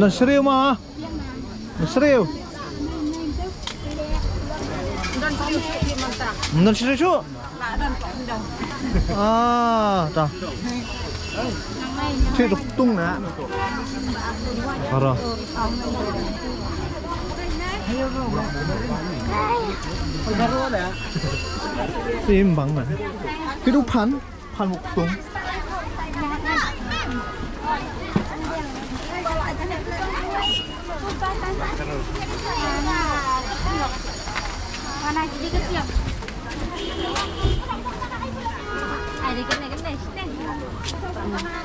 Nasriyo ma Nasriyo Nasriyo siyo Ah Ta Siya tuktung na Para 쌤 막말 그리고 판? 판 옥동 panas jadi kesiap. Ada kena kena, sini.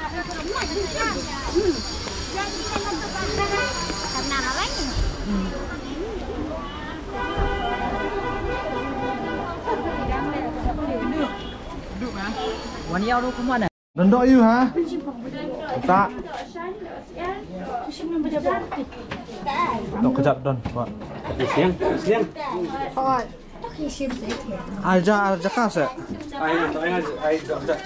nên 하루 그만해. hả? 너유 Đọc 다. 너 그자 넌 봐. 시행 시행. 어. 알자 알자 가세. 아이 아이 아이 자.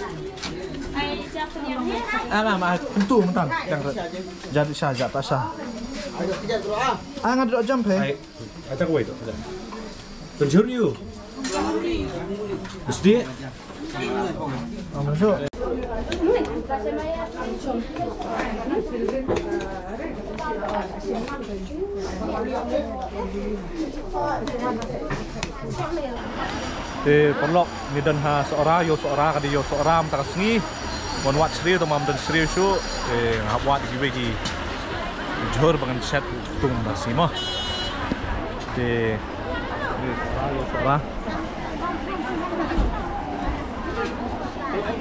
À làm à cũng tu một tầng đang rồi ra đi xa ra ta xa à ngắt rõ chăm phải à ta quay rồi tuần trước yêu Ah, masuk. Di perlok ni dan ha seorang yo seorang kadi yo seorang tak sengi mon wat sri to mam dan sri su eh ngap wat gi begi. Jor bangan chat tung basi mo. Di di yo seorang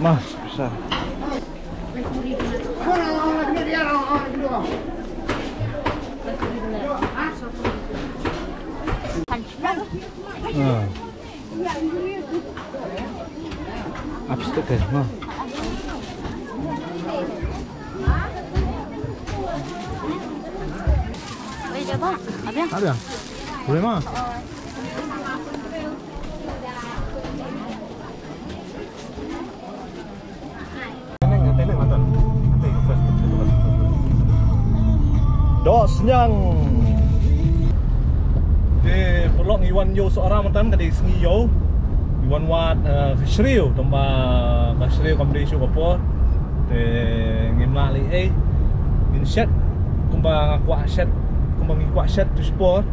嘛是不是？过来了啊听见了啊听见了嗯嗯啊？我也叫爸哪边哪边喂嘛 Dok senyang. Di perlok iwan yo seorang mantan kadi sengi yo. Iwan wat uh, shriu tomba ka shriu kamri shu kapo. Te ngimla li eh. Ngin shet kumba ngakwa shet kumba ngikwa shet tu sport.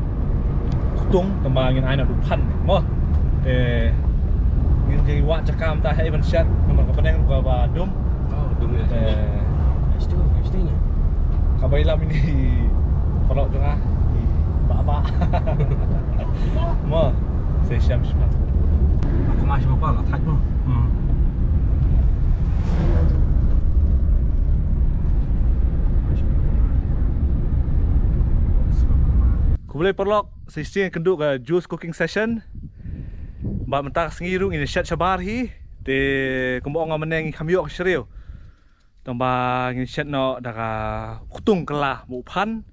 Kutung tomba ngin aina du pan mo. Te ngin ji wat cakam ta hai ban shet kumba ka peneng ka ba dum. Oh, dum ya. Kabar ilam ini. Perlok tengah Mak-mak Ma Saya syam syam Aku masih apa lah Tak pun Aku boleh perlok sesi yang kenduk ke uh, juice cooking session. Bapak mentak sengirung ini syat syabar hi Di kumpul orang menengi kami yuk ke Tamba ini shat no daga kutung kelah mu pan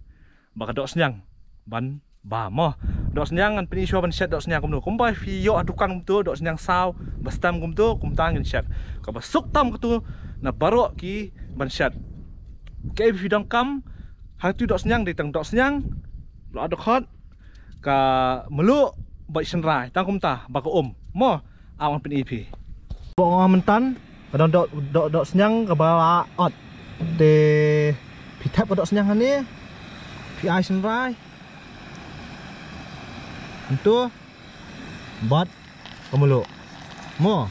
ba dok senyang ban ba mo. Dok senyang an pini ban shat dok senyang kumno kumba fi yo adukan kumtu dok senyang saw bastam kumtu kumtang ini shat ka ba tam kutu na baro ki ban shat ke fi dong kam hatu dok senyang di tang dok senyang lo adok hot ka melu bai senrai tang kumta ba om. Mo awan pin ip bo mentan kadang dok dok dok senyang ka ba ot. Te pi tap dok senyang ni. Pi ai senrai Itu Bat Kemulu Mo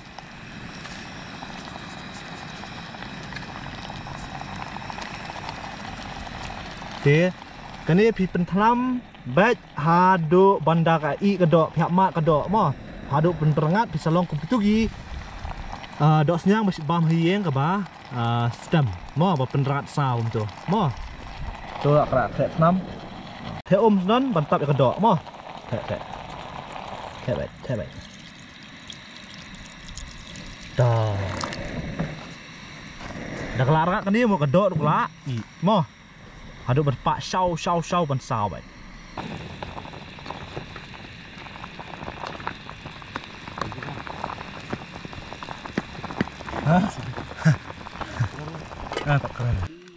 Te kan ni pi pentlam bet hado bandar ka i kedok pihak mat kedok mo hado penterengat ដកស្ញាងបំហៀងកបាស្ទឹមមកបបណ្រាតសៅទៅមកទៅអក្រាខែឆ្នាំខែអ៊ុំស្នន់បន្តបកដកមកខែខែខែបែខែបែតដាក់ឡារកនេះមកកដកដាក់ឡាមកអត់បាត់ប៉សៅសៅសៅបន្សៅបែ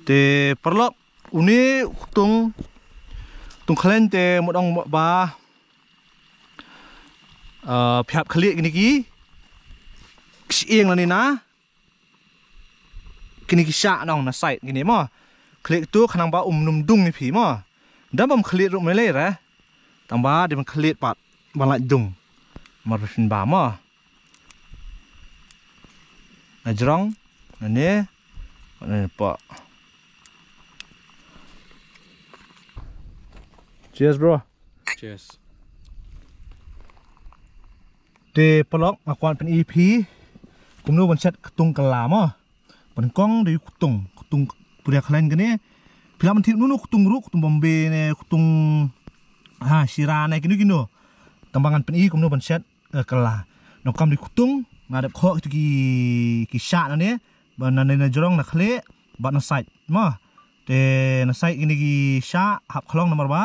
te perlop uni tung tung khlen te modong ba uh, pihak kali gini ki siang lani na kini ki sha nong na sai gini mo klik tu kanang ba um num dung ni phi mo dam bam klik rum le ra tam ba de bam klik pat ba la dung mar phin ba mo na jrong na ne ne pa Cheers bro Cheers เดปล็อกมาควานเป็น EP กุมนู้วันเช็ดตุงกะลามอะปันกล้องเดี๋ยวตุงตุงปุริยคลันกันเนี่ยพิลามันทินู้นตุงรุกตุงบอมเบเนี่ยตุงฮาชิราในกินนู้กินนู้ตั้งบังกันเป็นอีกุมนู้วันเช็ดกลาน้องคำเดี๋ยวตุงมาเด็บข้อที่กีกิชาติเนี่ยบนนั้นในจรองนักเละบันนักไซต์มาเดนักไซต์กินกี่ชาหับคลองนั่นมาว่า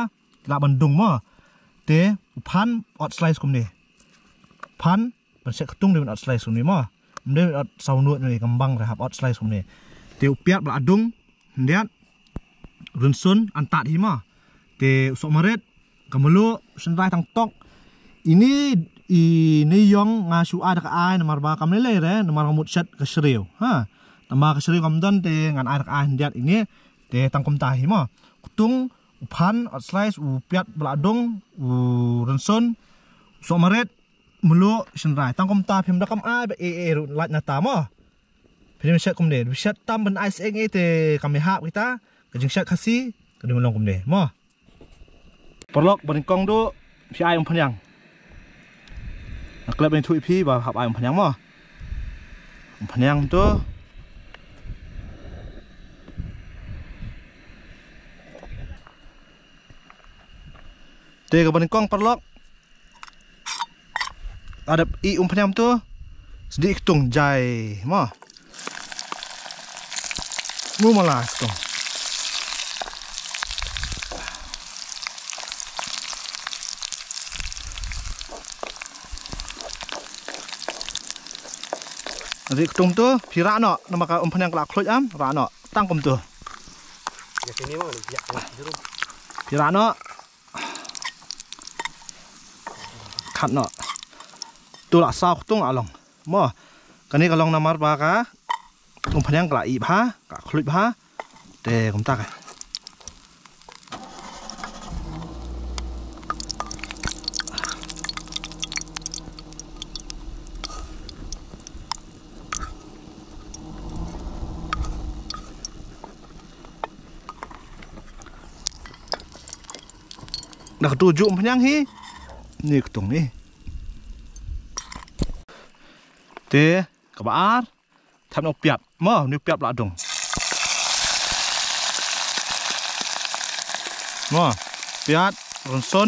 la bandung ma te upan ot slice kum ne pan ban set kutung de ot slice kum ne ma mde ot saunut ne kembang hap ot slice kum ne te upiat bla adung lihat runsun antat hima te usok maret kamelu senrai tang tok. Ini ini yong ngasu ada ka ai nomor ba kamele re nomor kamut chat ke seriu ha. Tambah ke seriu kamdan te ngan ai ka ai lihat ini te tang kom tahi ma kutung phan ở slice, u piat bla dong, u ranson so maret mulu sin rai. Tang kom ta, phim da kam ai ba e e ru lat na ta mo. Phim shat kom ne shat tam ban ice eng e te kam ha kita ka jing shat khasi ka dum long kom ne mo. Perlok ban kong do phi ai om phan yang. Nak lep ni thui phi ba hap ai om phan yang, mo. Om phan yang tu. เด็กกับบนกล้องปลอก ada i umpanyam tu sedih ketung jai ma mu malah ketung Jadi ketung tu pirak nak nama ka umpanyam kelak kelut am rak nak tangkum tu. Ya sini mau ya. Pirak nak Pira no, kat no, tu lah sah ketung along, mo, kani kalau namar baka, umpan yang kelak ibha, kelak keluar ibha, deh kum tak. Dah ketujuh penyang hi. Ni ketung ni. Te, kabar. Tham nó piap. Mo, ni piap lah dong. Mo, piat, ronson. Samarit. Mulut sah dia, melai. Senrai tok. Tu ni yang tok mah. พันส์แทบเดีย នេះខ្ទង់នេះទេកបអារថាំនោះពាប់មកនេះពាប់ឡាដងមកពាត់រនសុន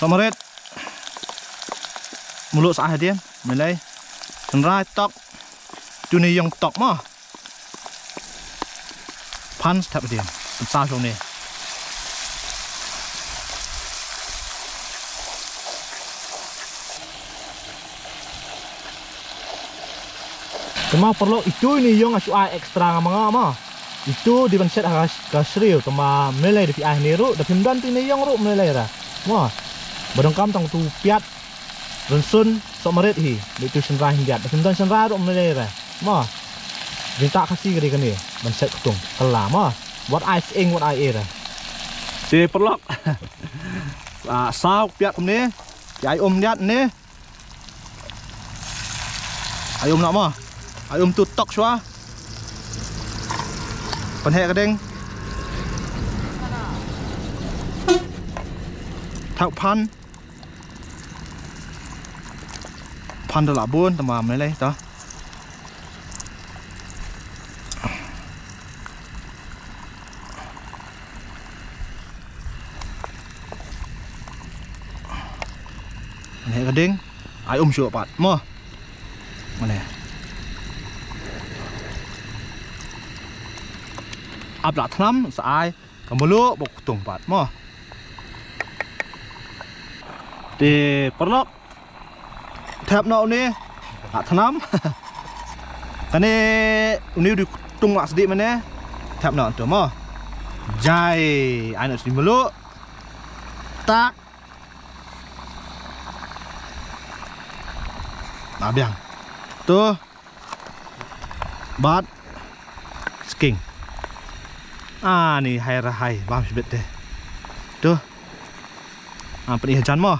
សមរេតមូលស្អាតទៀតមែនទេសម្រាប់តកជូននេះយ៉ាងតកមក hands tap dia entah ni Cuma perlu itu ini yang asu ai ekstra ngamang ama. Itu di harus gas gasriu tema melai di ai ni ru da pimdan ti ni yang ru melai ra. Wah. Berengkam tang tu piat rensun sok meret hi. Itu senra hingat. Da pimdan senra ru melai ra. Wah. Minta kasih geri kan. mình sẽ cùng cần làm á. What I sing what I eat à thì bật lóc, à sao biết không nè? Cái ôm nhát nè? Ai ôm nào mà ai ôm tụt tóc xóa. Còn hệ cái đinh. Thạo pan pan đó là buôn tầm mà mấy đây, đó อมชัวปัดมั้มาเนี่ยอับหลัดทั้มสายกับมลุบกตุ่ปัดมั้เดี๋ปลอกแทบนอนนี่อัดทั้มกันนี่ยนิวดิตุ่มอัดสติมันเนี่ยแทบนเนาตัวมั้ใจอันนี้สิมลุตัก Biang. Tuh. Bat. Sking. Ah, ni hai rahai. Bam sebet deh. Tuh. Ah, penih hujan mo.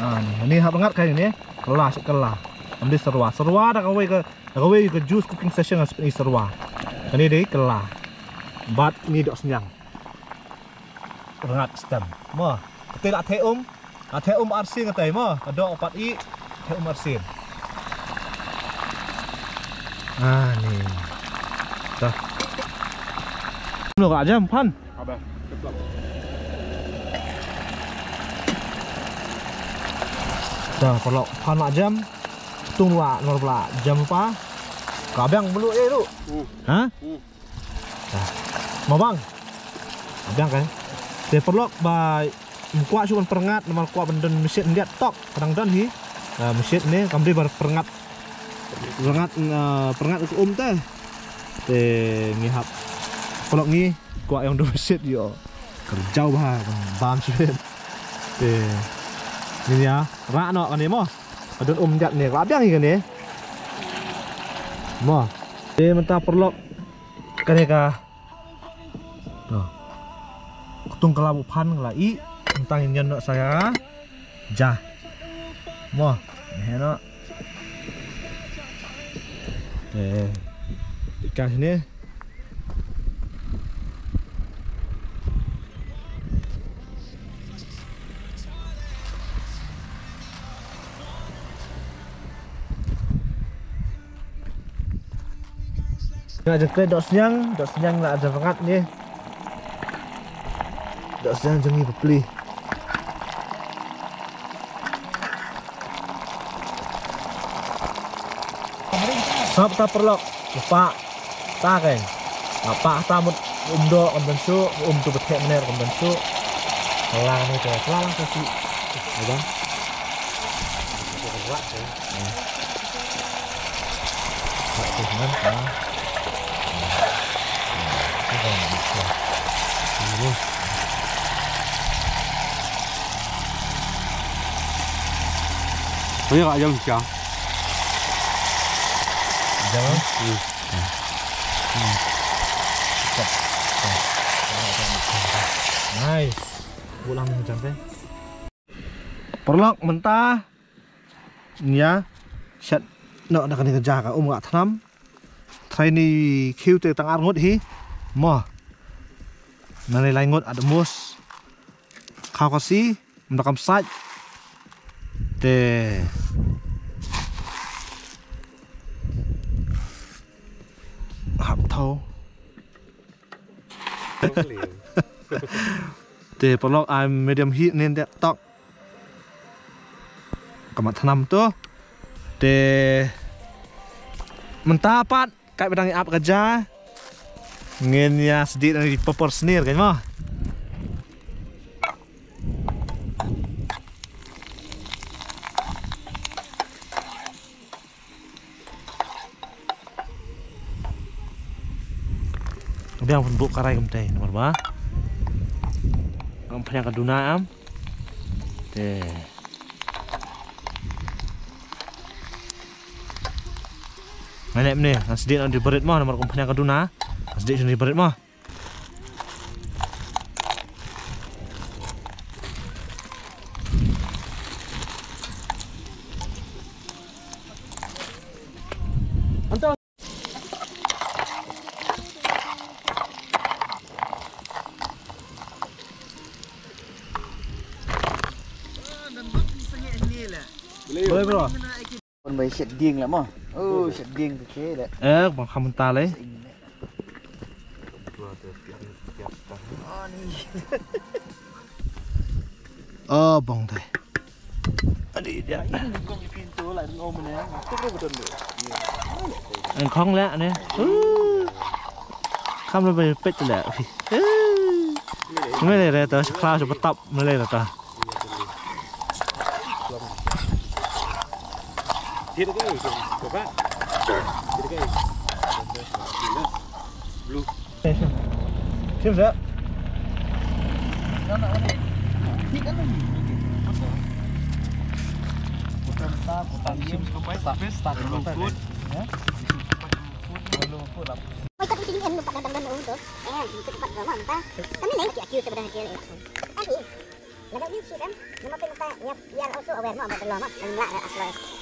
Ah, ni. Ni hap banget kayak ni. Kelah, sik kelah. Ambil serwa. Serwa dah kawai ke kawai ke juice cooking session seperti serwa. Ini deh kelah. Bat ni dok senyang. Rengat stem. Mo. Ketil at um. At um arsin katay mo. Kado opat i. At um arsin. Ah, ni. Dah. Lo kak jam pan. Abah, keplak. Dah kalau pan mak jam. Tung wa nor pula jam apa? Kabang beluk eh lu. Ha? Hmm. Dah. Mau bang? Abang kan? Dia perlu by kuat cuma perengat nama kuat benden mesin dia tok kadang dan hi. Nah, mesin ni kami bar perengat perengat uh, perengat ke um teh. Teh ngihap. Kalau ni kuat yang dua mesin yo. Kerja bah bam sih. Teh ni ya, rak nak kan ni mo. Adun um jat ni, abang ni kan ni. Mo. Dia mentah perlu kan ni kah. Tuh. Ketung kelabu pan ngelai tentang yang nak saya jah. Mo. Ni nak. Eh. Ikan sini. Nak jengkel dok senyang, dok senyang nak ada banget ni. Dok senyang jengi beli. Sop ta perlu lupa ta kan. Apa ta mut um do om bensu um tu betek mener om bensu. Kelang ni tu, kelang tu si. Ada. Keplak je. Tak tu kan. Ha. Ni kan bisa. Ini Siang. jangan. Nice. Pulang hujan teh. Perlok mentah. Ya. Set nak nak kena kerja ka um gak tanam. Try ni kiu te tang arngut hi. Mo. Nani laingut ada mus. Kau kasih mendakam saj. Te. Thau. Thì bỏ lọc ai medium heat nên đẹp tóc Cả mặt tanam tu Thì Mentah pat Kait pedang ap kerja Ngin ya sedikit dari popor senir kan mo Dia pun buk karai kemtei nomor ba. Ang panyang kaduna am. Te. Mana ni? Ang sedikit nak diberit mah nomor kumpanya kaduna. Ang sedikit nak diberit mah. ดิงแล้วมั้งเออฉัร็จดิงโอเคเลยเออบอกคำมันตาเลยเออบองไทยอันนี้เดี๋ยวก็มีพินตัวอะไรมันโอมันแล้วก็รู้จนเลยอันคล้องแล้วเนี่ยข้ามลงไปเป็ดจะแหละไม่เลยเลยต่คลาวจะมาตัไม่เลยหรอกตัว Dia tu kan. Coba. Dia kan. Siap tak? Ôi, tao tính em lupa kadang-kadang untuk. Eh, itu cepat banget entah. Kami naik kiak kiak sebenarnya kiak. Tapi, laga ni sih kan. Nama pun kita ya biar also aware mo about the law mo. Ang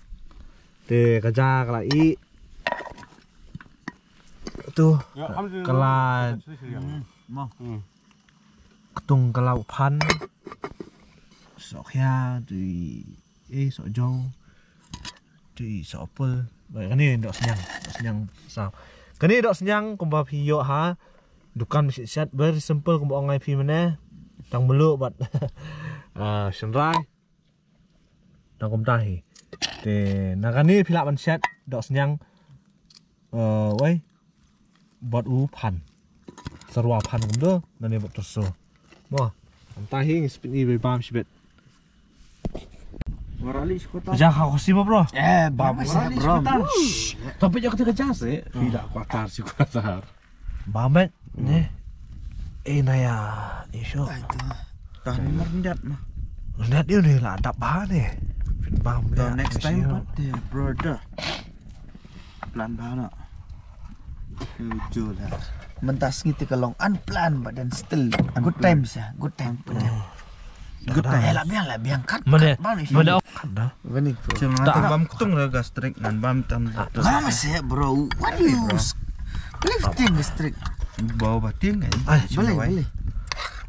te kaja kala i tu kala tung kala phan so khia tu e so jo tu so pul vậy cái này đọt nhang đọt nhang sao? Cái này đọt nhang cũng bà phi yo ha dukan mesti set very simple cũng ông ngay phi mana tang melu bat à sân rai tang cũng ta hi แต่นากานี่พิลาบันเช็ดดอกสัญญเอ่อไว้บอดอูพันสรวาพันกุมเด้อนั่นเองบอดตัวโซมาผมตาหิงสปินีไปบามชิเบ็ด Moralish kota. Jangan kau kasih mah bro. Eh, bam sih bro. Tapi jangan kita kerja sih. Tidak kuatar sih kuatar. Bamet, nih. Eh naya, isu. Tahan merendap mah. Rendat dia nih lah, tak bahan nih. The next time yo. pat dia brother. Plan bana. Jujur lah. Mentas ngiti kalong unplanned but then still good times ya. Good time. Good time. Good time. Eh lah biang lah biang kat. Mana Mana Benih bro. Cuma Tak. bam kutung lah gastrik nan bam tam Mama saya bro. What do you lifting listrik? bau batin kan. Ay, Boleh boleh.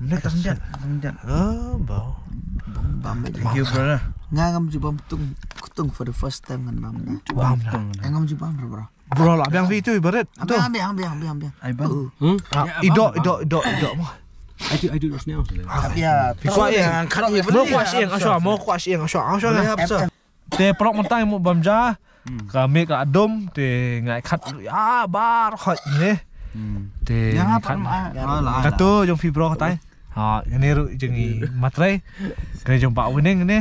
Mana tak senjat Menjat. Oh, bau. Bam Thank you brother. Ngangam ju bam kutung kutung for the first time kan bam na. Bam dah. Ngangam ju bam bro bro. Bro lah biang vi tu ibarat. Tu. Ambil ambil ambil ambil ambil. Ai bam. Hmm? Ah, Idok, idok, idok, idok mah. I do I do this now. Tapi ya. Kuat ye. angkat ye Mo kuat siang aswa, mo kuat siang aswa. Aswa Boleh lah. apa? Te prok mentang mo bam ja. Kami ka adom te ngai khat ya bar khot ni. Te Yang apa khat. mah? Katu jong fi bro tai. Ha, ini ru jengi matrai. Kena pak winning ni.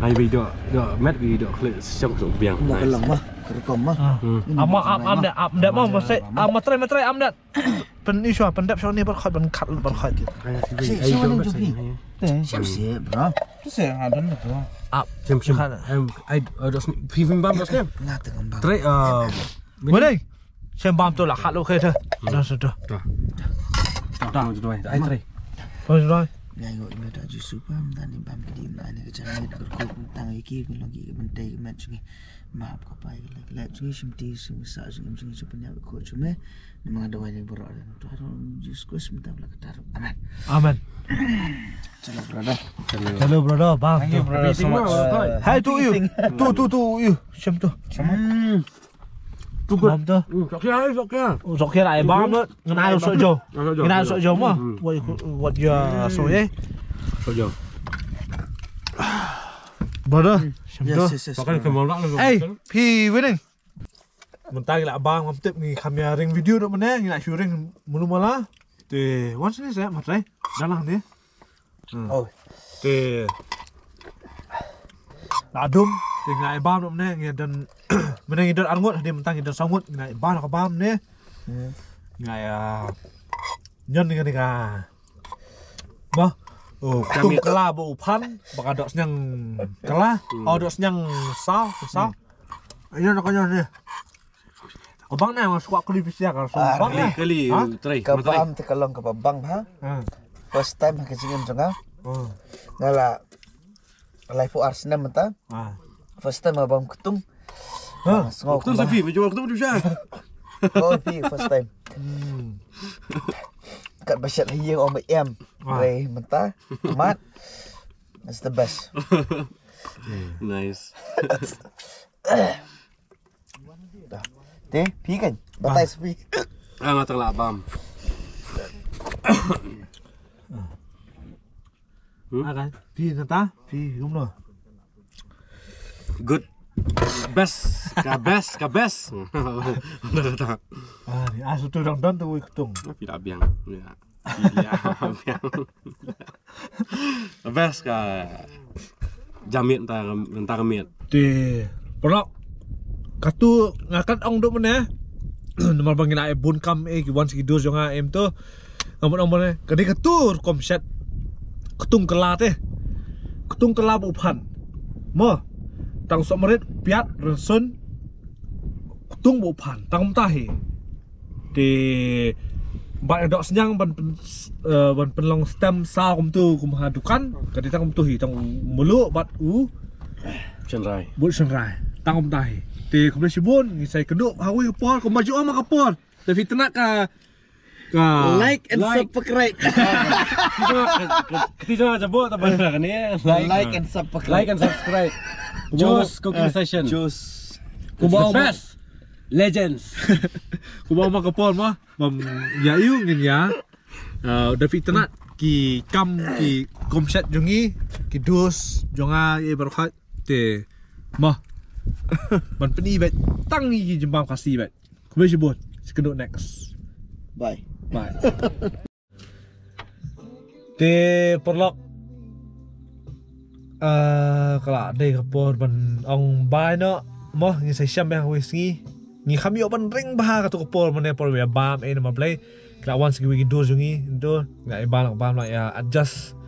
ai vì đỡ đỡ mét vì đỡ khlit xong rồi biang một cái lồng mà cái con mà. Am am am đã am đã mà mà sẽ am à, mà trai mà trai am đã bên đi xóa bên đẹp xóa này bên khỏi bên khát bên ừ. khỏi kì xem anh chụp đi. xem xem bro. Xem anh đến được à xem xem em ai ờ, ở đó phi phim bám đó xem trai ờ mới đây. Xem bám tôi là khát ok thôi. Đó rồi đó đó rồi. Ai trai? Rồi rồi. Ya yo ini dah justru pam dan ni bam kedi mana ni kejangan ni kerkop tentang iki pun lagi mentai ke match ni. Maaf kau pai lagi lagi sini simti sim sa sim sim sebenarnya aku cuma ni mengada wajah berat dan tu ada just kau sebentar lah ketar. Aman. Amen. Celah brother. Hello brother, bang. Thank you brother so much. Hai tu you. Tu tu tu you. Xem tu. Tu bom chưa sọc kia sọc kia sọc kia lại bom nữa ngày nào sợi dầu. ngày nào sợi dầu mà. Quay quật giờ sợi ấy. Sợi dầu. Bờ đó. Ừ. Hey, P với mình tay lại ba ngắm tiếp nghỉ khám nhà ring video đó mình nè. Lại chịu ring muốn mua lá thì once này sẽ mặt đấy. Đã làm thế thì đã đúng thì lại ba đó nè. Nghỉ đần ngai dan angut dia mentang dan sangut ngai bam ka bam ni. Hmm. Ngai ah nhân ni ka Bah. Oh, tum kala bo pan, baka dok senyang kala, oh dok senyang sao, sao. Ayo nak kanya ni. Abang na mas kuat kali bisya kan so abang na. Kali Ha? try. Ka Matry. paham te kalong ha. First time jonga. Oh. Ngala Life Arsenal menta. Ah. First time abang kutung. Ha, ha, aku tak rasa aku tak macam Oh, beef first time. Hmm. Dekat basyat raya orang ambil M Raya mentah, tomat. That's the best. Nice. Dah. Teh, pergi kan? Batai sepi Ah, nak terlak, bam Hmm? Ah, kan? Pergi, tata? Pergi, lah. Good. Best. Ka best, ka best. Dah datang. Ah ni ah tu dong don tu kutung. Tapi dah biang. Ya. Iya, biang. Best ka. Jamit entah entah kemit. Ti pelak katu ngakat ong dok mana. Nomor bangin ai bun kam e ki wan siki dos jonga em tu. Nomor nomor ne. Kadi katur kom set. Ketung kelat eh. Ketung kelat bu pan. Mo. Tang sok merit piat rensun. Ketung bu pan. Tang tahi. Ti Bat dok senyang ban pen, uh, ban penlong stem sa kum tu kum hadukan kadi tang kum tu hi tang mulu bat u Macam rai. buat sengrai tangom tahi ti kemudian sibun ni saya keduk hawi kapor kau maju ama kapor tapi tenak ka ka Like and Like. subscribe. Kita nak ni? Like, Like and subscribe. like and subscribe. Jos cooking uh, eh, session. Jos. Ku bawa best. Legends. Ku bawa mak pol mah. Mam ya iu ngin ya. Uh, David tenat ki kam ki komset jungi ki dus jonga ye berkat te mah. Man peni bet tang ki jembam kasi bet. Ku bisi bot. Sekedok next. Bye. Bye. te perlok Uh, ah, kala de kapor ban ong bai no mo ngi sai syam yang wis ngi ngi kami ban ring bah ka tu kapor mane por we bam e ma play kala wan sigi wigi do jungi do ngai ban bam la ya adjust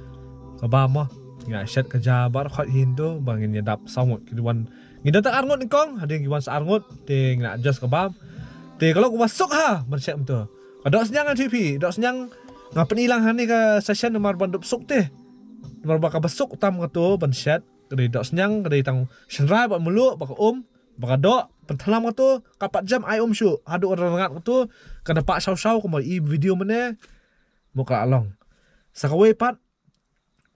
ka bam mo ngai shat ka ja bar khat hin do bang ngi dap samut ki wan ngi datang arngot ni kong ada ngi wan sa arngot te ngai adjust ka bam te kalau ku masuk ha man syam tu Dok senyang kan TV, dok senyang ngapa ilang hani ke session nomor bandup suk teh. Nomor baka besuk tam ka ban chat, kedai dok senyang kedai tang senrai buat mulu pak om pak dok pentelam tu kapat jam ai om syuk. Hadu orang ngat tu kena pak sau-sau kemai i video mana muka along sakawai pat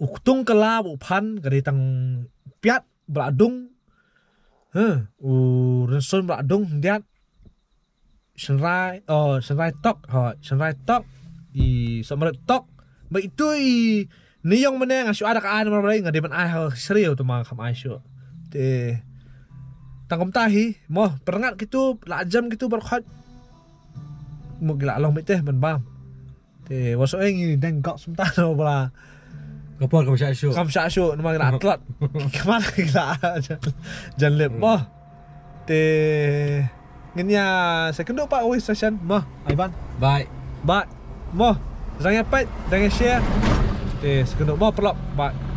uktung kala upan kedai tang piat beradung Huh, u rensun beradung dia, senrai oh senrai tok. Ha senrai tok. I samarat tok. Baik itu i niyong mene nga shu ada ka ano maray nga di man ay sariyo to mga kamay shu te tangkom tahi mo perengat gitu lajam gitu berkhot mo gila long miteh man bam. Te waso eng ini deng gok sumta no bla kapor kam sha shu kam sha shu no mga atlat. Kamana gila jan lep mo. Te ngenya sekondo pa oi session mo. Ivan bye. Bye. Mo Jangan pet, jangan share. Eh, sekenduk mo pelak. Bye.